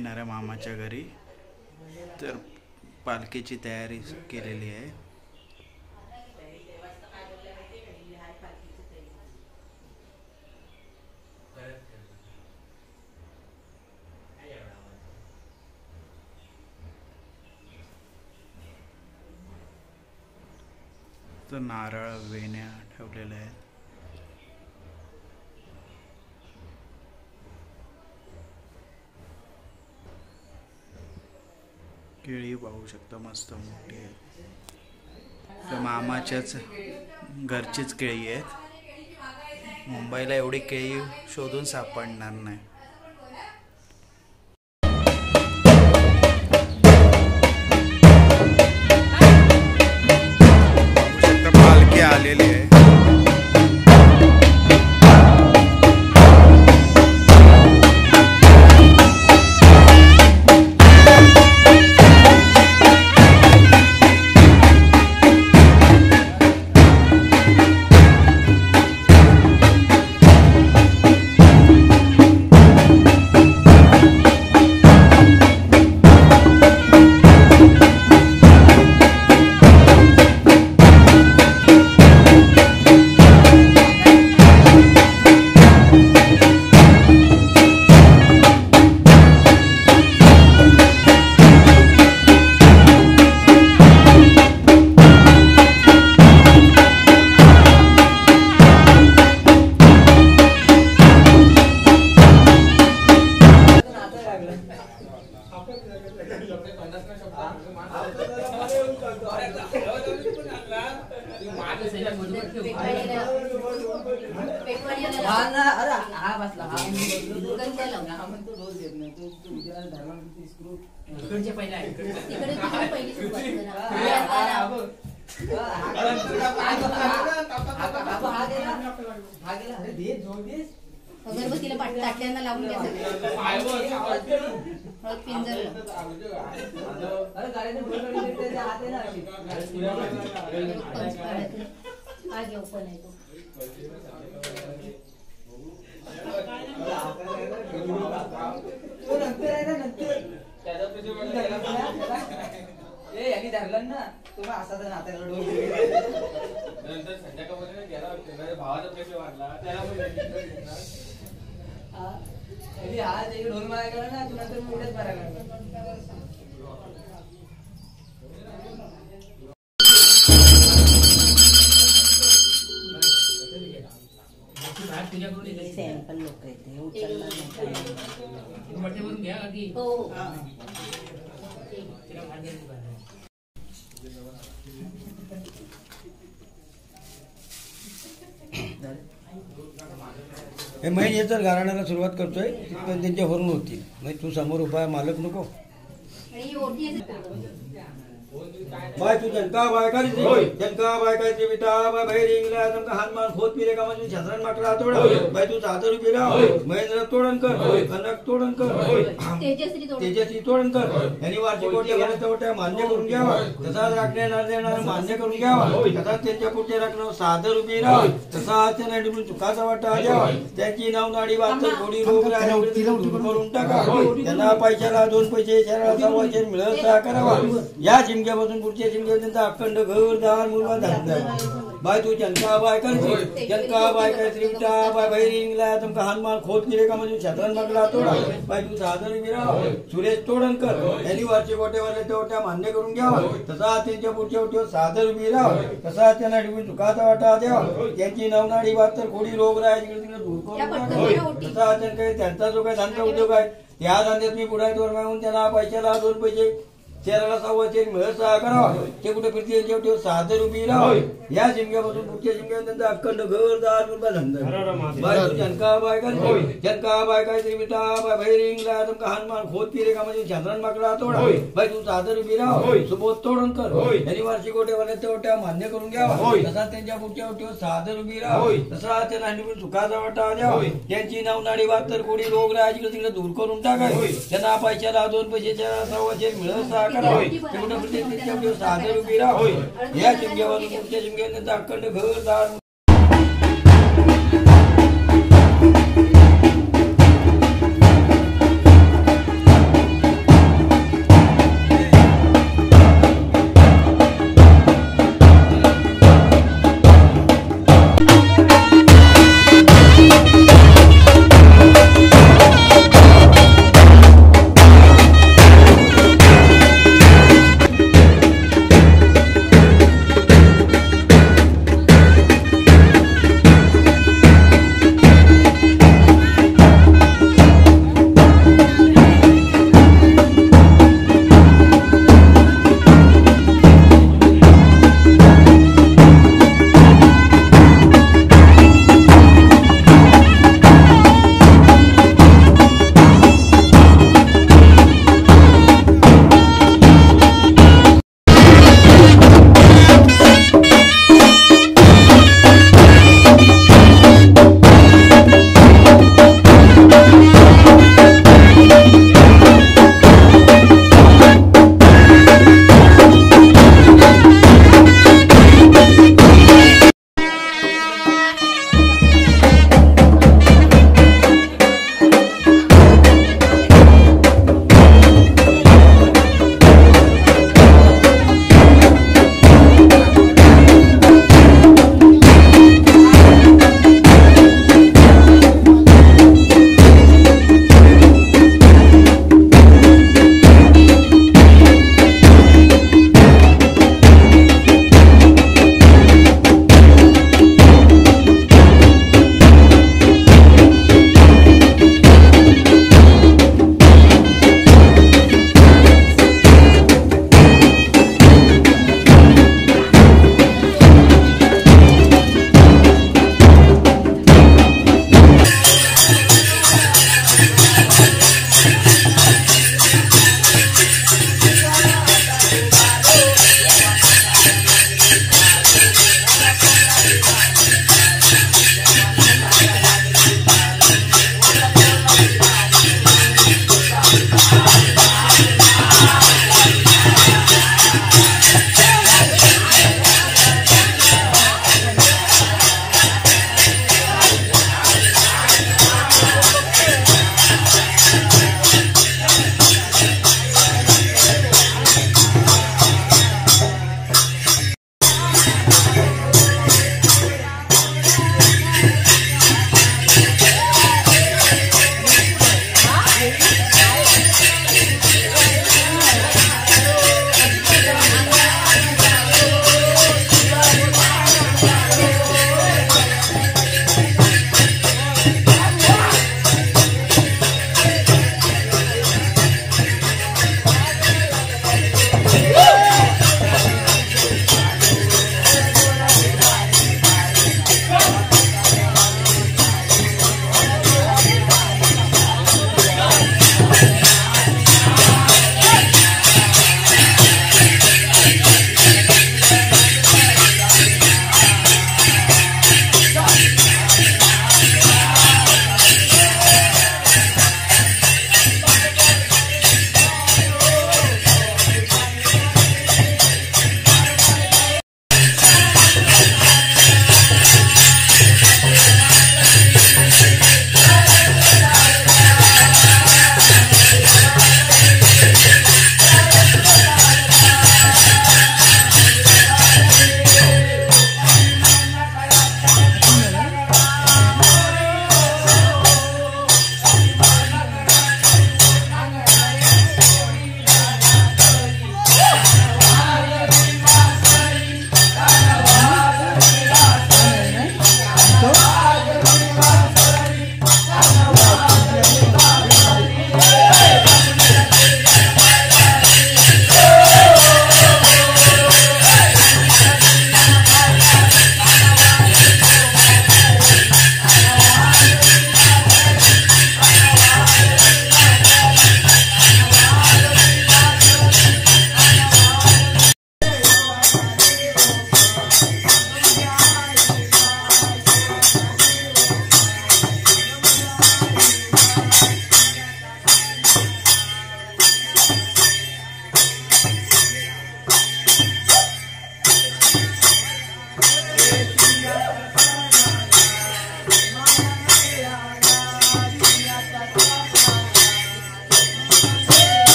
येणार आहे मामाच्या घरी. तर पालखीची तयारी केलेली आहे. तर नारळ वेण्या ठेवलेल्या आहेत. केळी पाहू शकता मस्त मोठी. आहे तर मामाच्याच घरचीच केळी आहेत. मुंबईला एवढी केळी शोधून सापडणार नाही. पालखी आलेली आहे. हा बसला हा म्हणतो रोज येत नाही किती इकडचे पहिले आहे तिकडे अगरबत्तीला पाठ टाकल्यांना लावून घ्या हळद पिंजरलं अरे गाडीने आहे तो ए यांनी धरलं ना तुम्ही असा तर नात्याला नंतर गेला भावाचा पैसे वाढला त्याला पण घेतलं. हा ते ढोल मारा गेला ना तू नंतर मी उड्याच मारायला लागला. बाहेर तुझ्याकडून येते. सॅम्पल लोक आहेत ते उचलणार नाही काही नाही. मटेवरून घ्या की हो हे तर गाराण्याला सुरुवात करतोय पण त्यांच्या होरून होतील मग तू समोर उपाय मालक नको. बाय तू जनका बाय का जनका बाय काय ते बेटा बाय बाहेर इंगला तुमका हात मान खोत पिरे का म्हणजे छत्रण माकडा तोड बाय तू सादर पिरा. महेंद्र तोडण कर. कनक तोडण कर. तेजस्वी तोडण. कर. यांनी वार्षिक कोट्या घालायच्या कोट्या मान्य करून घ्यावा. तसाच राखण्या न देणार मान्य करून घ्यावा. तसाच त्यांच्या पुढच्या राखणं सादर उभी राहा तसा त्यांना निवडून चुकाचा वाटा द्यावा त्यांची नाव नाडी वाचत थोडी रोग दूर करून टाका. त्यांना पैशाला दोन पैसे शहराला मिळत करावा. या चिमक्यापासून पुढच्या चिमक्या त्यांचा अखंड घर दार मुलगा धंदा बाय तू जनका बाय करते जनका बाय काय त्रिविटा बाय बहिरिंगला तुमका हनुमान खोत किरे का म्हणजे छत्रण मागला तोडा. बाय तू सादर विरा सुरेश तोडणकर यांनी वरचे गोट्यावाले तेवढ्या मान्य करून घ्यावा तसा त्यांच्या पुढच्या सादर उभी राहा तसा त्यांना डिबून चुकाचा वाटा द्यावा त्यांची नवनाडी बात तर कोणी रोग राहायची तिकडे तिकडे. ओटी. तसा त्यांचा जो काही धंदा उद्योग आहे त्या धंद्यात मी पुढे दोन मागून त्यांना पैशाला दोन पैसे शहराला सव्वा शेर मिळत सहा करावा ते कुठे फिरते जेवढे सादर उभी राहा. या जिमक्यापासून पुढच्या जिमक्या त्यांचा अखंड घर दार मुलगा धंदा बाय तू जनका बाय का जनका बाय काय तरी बेटा बाय बहिरिंगला तुमका हनुमान खोत पिरे का म्हणजे चंद्रन माकडा तोडा. बाय तू सादर उभी राहा. सुबोध तोडण कर. यांनी वार्षिक गोट्यावाले तेवढ्या मान्य करून घ्यावा तसा त्यांच्या पुढच्या उठ्यावर सादर उभी राहा. तसा त्यांना निवडून सुखाचा वाटा द्यावा त्यांची नावनाडी बात तर कोणी रोग राहायची तिकडे दूर करून टाकाय त्यांना पैशाला दोन पैशाच्या सव्वा शेर मिळत सहा करावा तेवढं म्हणजे पुढे उभी राहा या चिमक्यावरून पुढच्या चिमक्या त्यांचा अखंड घर दार.